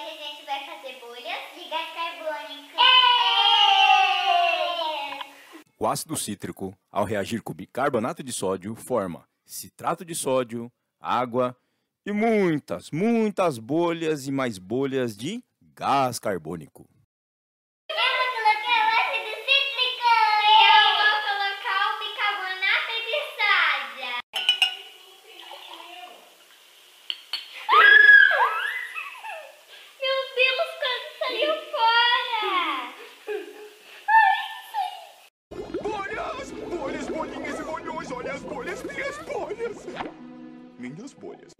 hoje a gente vai fazer bolhas de gás carbônico. É! O ácido cítrico, ao reagir com bicarbonato de sódio, forma citrato de sódio, água e muitas, muitas bolhas e mais bolhas de gás carbônico. bolhões, olha as bolhas, minhas bolhas. Minhas bolhas.